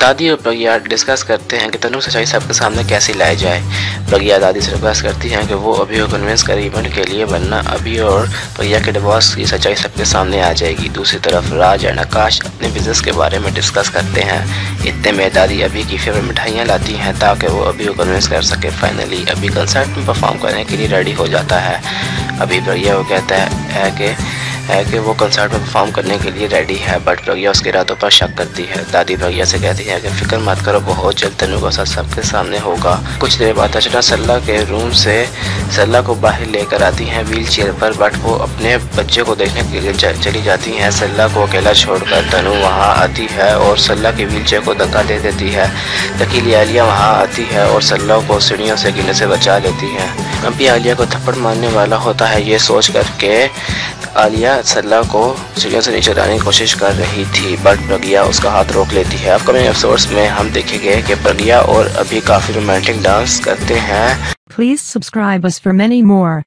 दादी और प्रज्ञा डिस्कस करते हैं कि तनु सच्चाई सबके सामने कैसे लाई जाए। प्रज्ञा दादी से रिक्वेस्ट करती हैं कि वो अभी को कन्विंस कर इवेंट के लिए वरना अभी और प्रज्ञा के डिवोर्स की सच्चाई सबके सामने आ जाएगी। दूसरी तरफ़ राज एंड आकाश अपने बिज़नेस के बारे में डिस्कस करते हैं। इतने में दादी अभी की फेवरेट मिठाइयाँ लाती हैं ताकि वो अभी को कन्विंस कर सके फाइनली अभी कंसर्ट में परफॉर्म करने के लिए रेडी हो जाता है। अभी प्रज्ञा वो कहता है कि है कि वो कंसर्ट में परफॉर्म करने के लिए रेडी है बट प्रज्ञा उसके इरादों पर शक करती है। दादी प्रज्ञा से कहती है कि फ़िक्र मत करो, बहुत जल्द तनु का साथ सबके सामने होगा। कुछ देर बाद अर्चना सल्ला के रूम से सल्ला को बाहर लेकर आती हैं व्हील चेयर पर बट वो अपने बच्चे को देखने के लिए चली जाती हैं। सल्ला को अकेला छोड़कर तनु वहाँ आती है और सल्ला की व्हील चेयर को धक्का दे देती है। तकीली आलिया वहाँ आती है और सल्ला को सीढ़ियों से गिरने से बचा लेती है। अभी आलिया को थप्पड़ मारने वाला होता है, ये सोच करके आलिया सल्ला को सीढ़ियों से नीचे लाने की कोशिश कर रही थी बट प्रज्ञा उसका हाथ रोक लेती है अपकमिंग एपिसोड में हम देखेंगे कि प्रगिया और अभी काफ़ी रोमांटिक डांस करते हैं please subscribe for many more.